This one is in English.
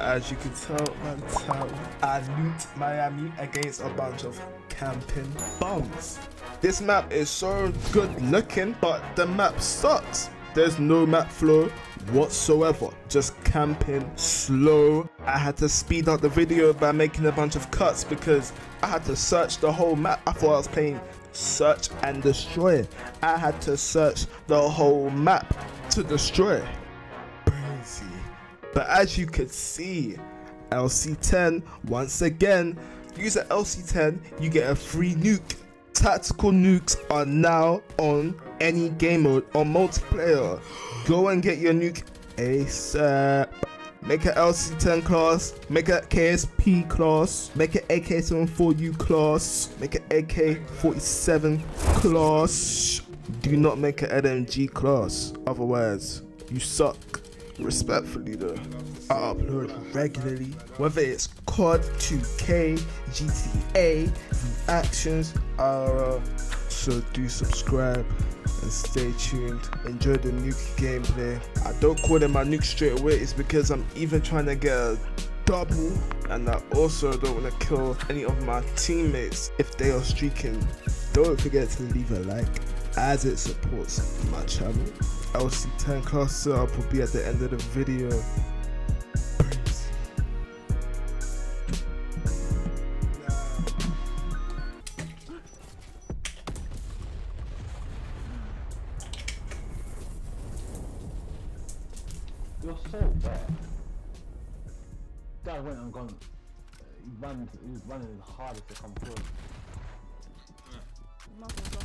As you can tell, man, tell, I loot Miami against a bunch of camping bums. This map is so good looking, but the map sucks. There's no map flow whatsoever. Just camping slow. I had to speed up the video by making a bunch of cuts because I had to search the whole map. I thought I was playing search and destroy. I had to search the whole map to destroy. But as you could see, LC10 once again, use an LC10, you get a free nuke. Tactical nukes are now on any game mode or multiplayer. Go and get your nuke ASAP. Make an LC10 class, make a KSP class, make an AK-74U class, make an AK-47 class. Do not make an LMG class, otherwise you suck. Respectfully though, I upload um, regularly, whether it's COD, 2K, GTA, the actions are so do subscribe and stay tuned. Enjoy the nuke gameplay. I don't call them my nuke straight away, it's because I'm even trying to get a double and I also don't want to kill any of my teammates if they are streaking. Don't forget to leave a like as it supports my channel. LC10 class setup will be at the end of the video. You're so bad. Guy went and gone. Uh, he ran. He was running as hard as to come through. Oh,